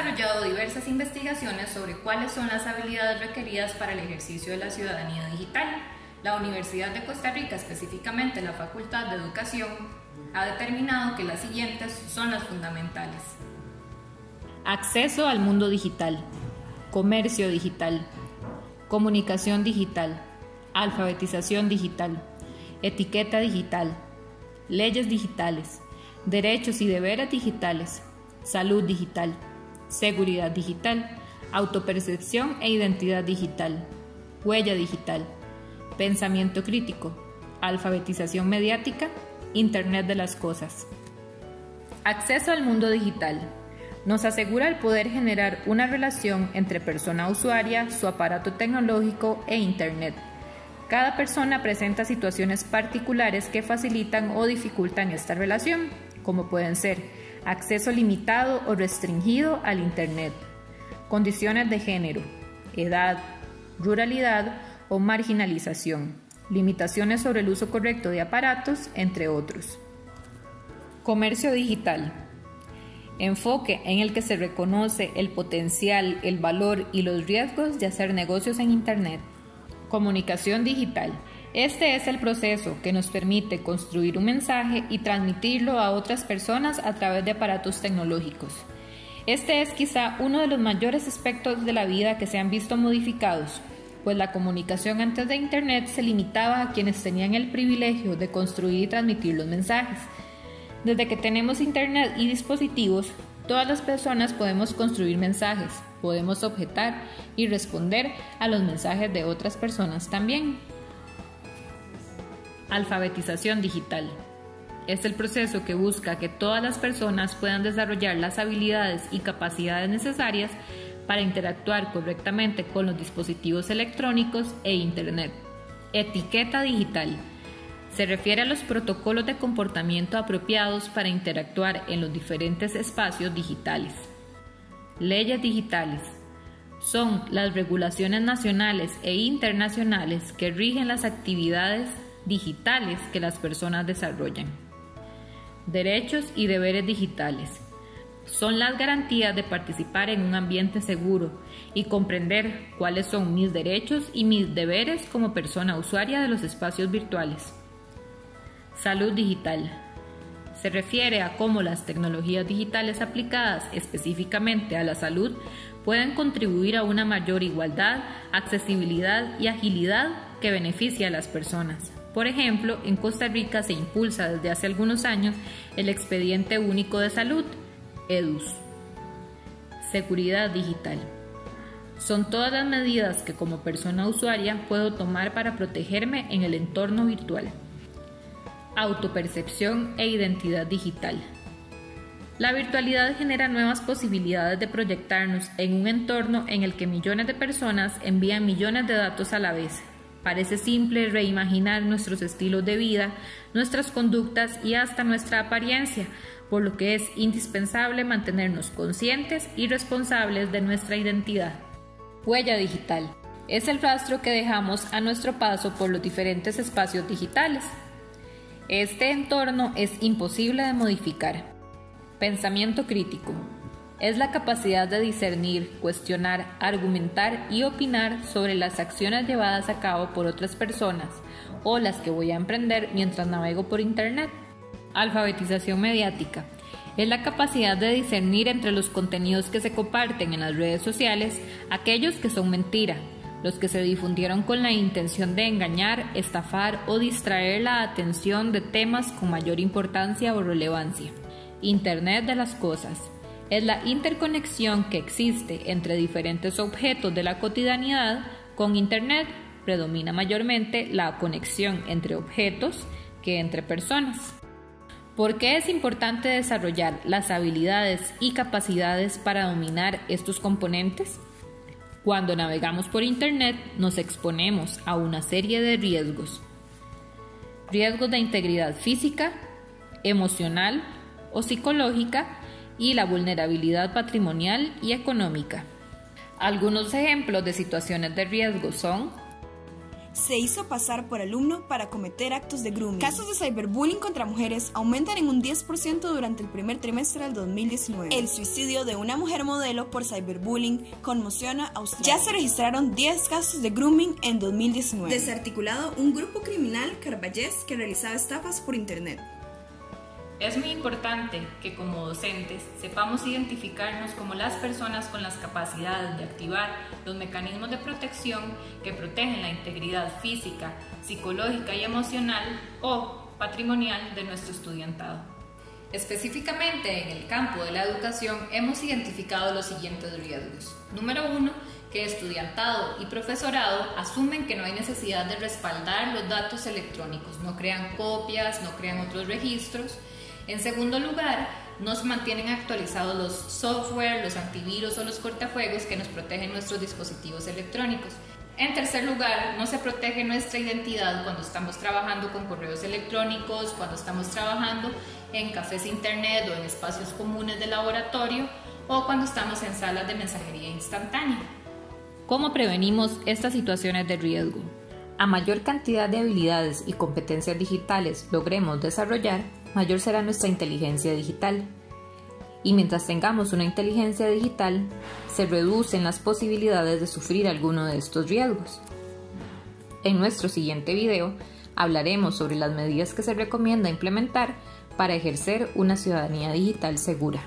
Desarrollado diversas investigaciones sobre cuáles son las habilidades requeridas para el ejercicio de la ciudadanía digital. La Universidad de Costa Rica, específicamente la Facultad de Educación, ha determinado que las siguientes son las fundamentales. Acceso al mundo digital, comercio digital, comunicación digital, alfabetización digital, etiqueta digital, leyes digitales, derechos y deberes digitales, salud digital, seguridad digital, autopercepción e identidad digital, huella digital, pensamiento crítico, alfabetización mediática, Internet de las Cosas. Acceso al mundo digital. Nos asegura el poder generar una relación entre persona usuaria, su aparato tecnológico e Internet. Cada persona presenta situaciones particulares que facilitan o dificultan esta relación, como pueden ser acceso limitado o restringido al Internet, condiciones de género, edad, ruralidad o marginalización, limitaciones sobre el uso correcto de aparatos, entre otros. Comercio digital. Enfoque en el que se reconoce el potencial, el valor y los riesgos de hacer negocios en Internet. Comunicación digital este es el proceso que nos permite construir un mensaje y transmitirlo a otras personas a través de aparatos tecnológicos. Este es quizá uno de los mayores aspectos de la vida que se han visto modificados, pues la comunicación antes de Internet se limitaba a quienes tenían el privilegio de construir y transmitir los mensajes. Desde que tenemos Internet y dispositivos, todas las personas podemos construir mensajes, podemos objetar y responder a los mensajes de otras personas también. Alfabetización digital. Es el proceso que busca que todas las personas puedan desarrollar las habilidades y capacidades necesarias para interactuar correctamente con los dispositivos electrónicos e Internet. Etiqueta digital. Se refiere a los protocolos de comportamiento apropiados para interactuar en los diferentes espacios digitales. Leyes digitales. Son las regulaciones nacionales e internacionales que rigen las actividades digitales que las personas desarrollan. Derechos y deberes digitales. Son las garantías de participar en un ambiente seguro y comprender cuáles son mis derechos y mis deberes como persona usuaria de los espacios virtuales. Salud digital. Se refiere a cómo las tecnologías digitales aplicadas específicamente a la salud pueden contribuir a una mayor igualdad, accesibilidad y agilidad que beneficia a las personas. Por ejemplo, en Costa Rica se impulsa desde hace algunos años el Expediente Único de Salud, EDUS. Seguridad digital. Son todas las medidas que como persona usuaria puedo tomar para protegerme en el entorno virtual. Autopercepción e identidad digital. La virtualidad genera nuevas posibilidades de proyectarnos en un entorno en el que millones de personas envían millones de datos a la vez, Parece simple reimaginar nuestros estilos de vida, nuestras conductas y hasta nuestra apariencia, por lo que es indispensable mantenernos conscientes y responsables de nuestra identidad. Huella digital. Es el rastro que dejamos a nuestro paso por los diferentes espacios digitales. Este entorno es imposible de modificar. Pensamiento crítico es la capacidad de discernir, cuestionar, argumentar y opinar sobre las acciones llevadas a cabo por otras personas o las que voy a emprender mientras navego por Internet. Alfabetización mediática. Es la capacidad de discernir entre los contenidos que se comparten en las redes sociales aquellos que son mentira, los que se difundieron con la intención de engañar, estafar o distraer la atención de temas con mayor importancia o relevancia. Internet de las cosas es la interconexión que existe entre diferentes objetos de la cotidianidad con Internet. Predomina mayormente la conexión entre objetos que entre personas. ¿Por qué es importante desarrollar las habilidades y capacidades para dominar estos componentes? Cuando navegamos por Internet nos exponemos a una serie de riesgos. Riesgos de integridad física, emocional o psicológica y la vulnerabilidad patrimonial y económica. Algunos ejemplos de situaciones de riesgo son se hizo pasar por alumno para cometer actos de grooming. Casos de cyberbullying contra mujeres aumentan en un 10% durante el primer trimestre del 2019. El suicidio de una mujer modelo por cyberbullying conmociona a Australia. Ya se registraron 10 casos de grooming en 2019. Desarticulado un grupo criminal carballés que realizaba estafas por internet. Es muy importante que como docentes sepamos identificarnos como las personas con las capacidades de activar los mecanismos de protección que protegen la integridad física, psicológica y emocional o patrimonial de nuestro estudiantado. Específicamente en el campo de la educación hemos identificado los siguientes riesgos. Número uno, que estudiantado y profesorado asumen que no hay necesidad de respaldar los datos electrónicos, no crean copias, no crean otros registros en segundo lugar, no se mantienen actualizados los software, los antivirus o los cortafuegos que nos protegen nuestros dispositivos electrónicos. En tercer lugar, no se protege nuestra identidad cuando estamos trabajando con correos electrónicos, cuando estamos trabajando en cafés internet o en espacios comunes de laboratorio o cuando estamos en salas de mensajería instantánea. ¿Cómo prevenimos estas situaciones de riesgo? A mayor cantidad de habilidades y competencias digitales logremos desarrollar, mayor será nuestra inteligencia digital. Y mientras tengamos una inteligencia digital, se reducen las posibilidades de sufrir alguno de estos riesgos. En nuestro siguiente video hablaremos sobre las medidas que se recomienda implementar para ejercer una ciudadanía digital segura.